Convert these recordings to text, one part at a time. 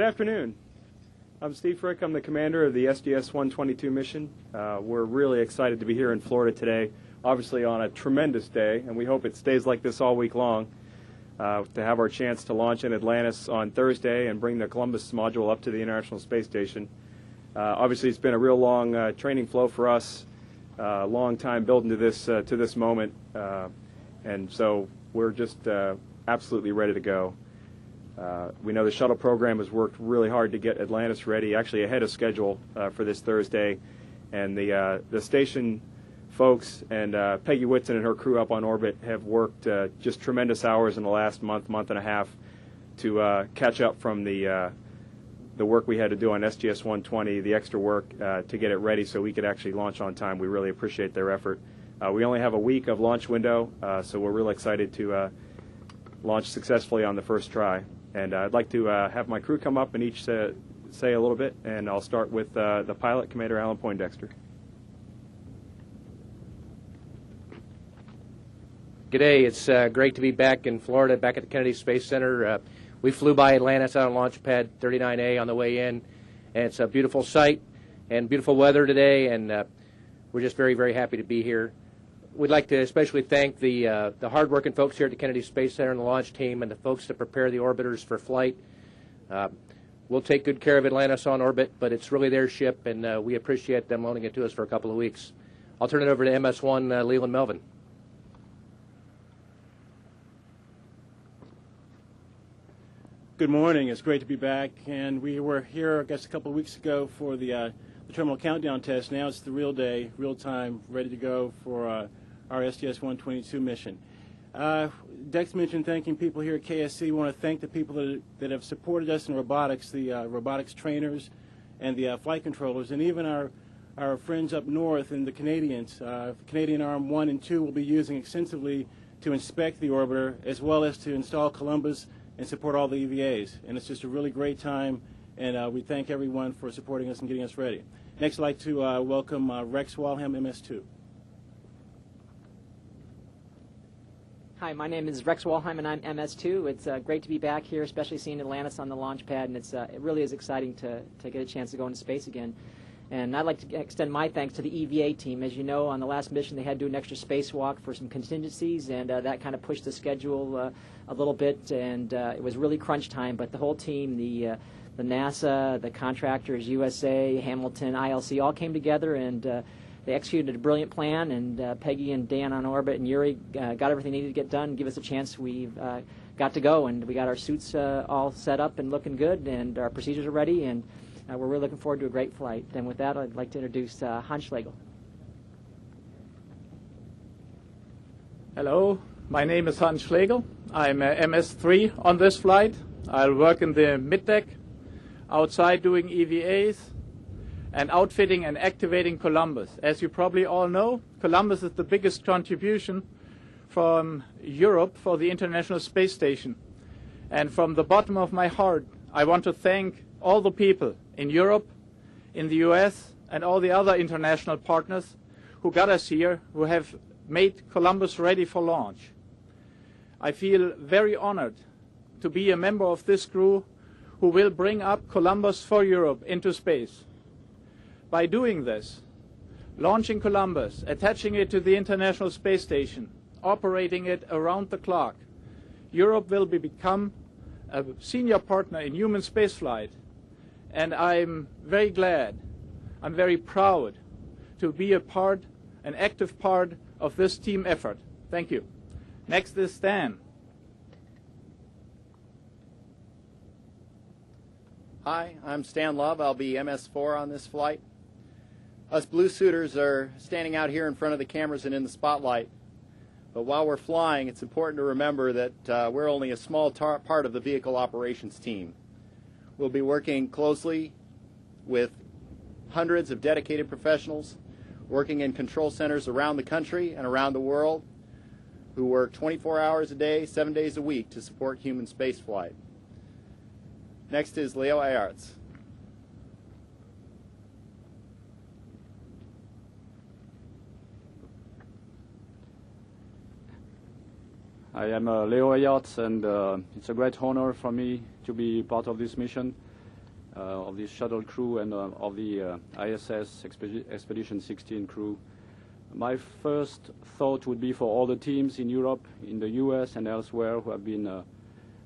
Good afternoon. I'm Steve Frick. I'm the commander of the STS 122 mission. Uh, we're really excited to be here in Florida today, obviously on a tremendous day, and we hope it stays like this all week long. Uh, to have our chance to launch in Atlantis on Thursday and bring the Columbus module up to the International Space Station. Uh, obviously, it's been a real long uh, training flow for us, a uh, long time building to this uh, to this moment, uh, and so we're just absolutely ready to go. Uh, we know the shuttle program has worked really hard to get Atlantis ready, actually ahead of schedule uh, for this Thursday, and the uh, the station folks and uh, Peggy Whitson and her crew up on orbit have worked uh, just tremendous hours in the last month, month and a half to uh, catch up from the the work we had to do on STS 120, the extra work to get it ready so we could actually launch on time. We really appreciate their effort. we only have a week of launch window, so we're really excited to launch successfully on the first try. And uh, I'd like to uh, have my crew come up and each say, say a little bit, and I'll start with uh, the pilot, Commander Alan Poindexter. G'day, it's uh, great to be back in Florida, back at the Kennedy Space Center. Uh, we flew by Atlantis on Launch Pad 39A on the way in, and it's a beautiful sight and beautiful weather today, and uh, we're just very, very happy to be here we'd like to especially thank the uh, the hardworking folks here at the Kennedy Space Center and the launch team and the folks that prepare the orbiters for flight. Uh, we'll take good care of Atlantis on orbit, but it's really their ship, and uh, we appreciate them loaning it to us for a couple of weeks. I'll turn it over to MS1 uh, Leland Melvin. Good morning. It's great to be back, and we were here, I guess, a couple of weeks ago for the, uh, the terminal countdown test. Now it's the real day, real time, ready to go for uh, our STS-122 mission. Uh, Dex mentioned thanking people here at KSC. We want to thank the people that, that have supported us in robotics, the uh, robotics trainers and the uh, flight controllers, and even our, our friends up north and the Canadians. Uh, Arm 1 and 2 will be using extensively to inspect the orbiter as well as to install Columbus and support all the EVAs. And it's just a really great time, and uh, we thank everyone for supporting us and getting us ready. Next, I'd like to uh, welcome uh, Rex Walheim, MS2. Hi, my name is Rex Walheim, and I'm MS2. It's uh, great to be back here, especially seeing Atlantis on the launch pad, and it's, uh, it really is exciting to, to get a chance to go into space again. And I'd like to extend my thanks to the EVA team. As you know, on the last mission, they had to do an extra spacewalk for some contingencies, and uh, that kind of pushed the schedule uh, a little bit, and uh, it was really crunch time. But the whole team, the uh, the NASA, the contractors, USA, Hamilton, ILC, all came together and they executed a brilliant plan, and uh, Peggy and Dan on orbit and Yuri uh, got everything needed to get done, give us a chance. We've uh, got to go, and we got our suits uh, all set up and looking good, and our procedures are ready, and uh, we're really looking forward to a great flight. And with that, I'd like to introduce uh, Hans Schlegel. Hello, my name is Hans Schlegel. I'm MS3 on this flight. I'll work in the middeck, outside doing EVAs, and outfitting and activating Columbus. As you probably all know, Columbus is the biggest contribution from Europe for the International Space Station. And from the bottom of my heart, I want to thank all the people in Europe, in the US, and all the other international partners who got us here, who have made Columbus ready for launch. I feel very honored to be a member of this crew who will bring up Columbus for Europe into space. By doing this, launching Columbus, attaching it to the International Space Station, operating it around the clock, Europe will be become a senior partner in human spaceflight. And I'm very glad, I'm very proud to be a part, an active part of this team effort. Thank you. Next is Stan. Hi, I'm Stan Love. I'll be MS4 on this flight. Us blue suiters are standing out here in front of the cameras and in the spotlight. But while we're flying, it's important to remember that uh, we're only a small part of the vehicle operations team. We'll be working closely with hundreds of dedicated professionals working in control centers around the country and around the world who work 24 hours a day, seven days a week to support human spaceflight. Next is Leo Eyharts. I am uh, Leo Ayat, and uh, it's a great honor for me to be part of this mission. uh, of this shuttle crew and uh, of the uh, ISS Expedi- Expedition 16 crew. My first thought would be for all the teams in Europe, in the US, and elsewhere who have been uh,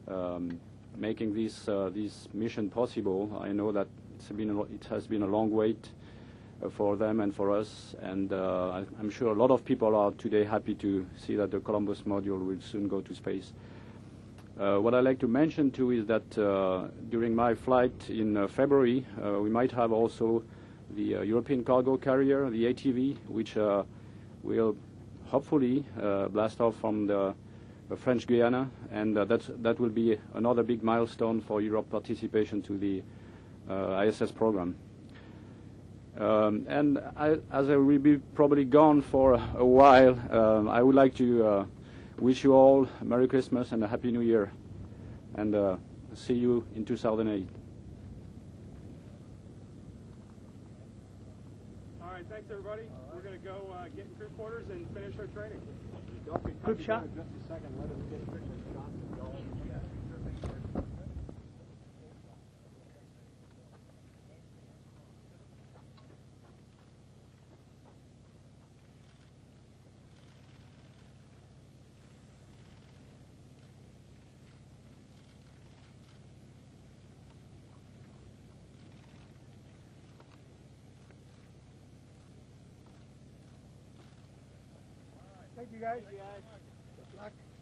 um, making this uh, this mission possible. I know that it's been a it has been a long wait uh, for them and for us, and uh, I, I'm sure a lot of people are today happy to see that the Columbus module will soon go to space. Uh, what I'd like to mention too is that uh, during my flight in February, we might have also the European cargo carrier, the ATV, which will hopefully blast off from the French Guiana, and uh, that's, that will be another big milestone for Europe participation to the uh, ISS program. Um, and as I will be probably gone for a while, um, I would like to uh, wish you all a Merry Christmas and a Happy New Year, and uh, see you in 2008. All right, thanks everybody. We're going to go uh, get in crew quarters and finish our training. Group shot. Thank you guys. See you, Dick.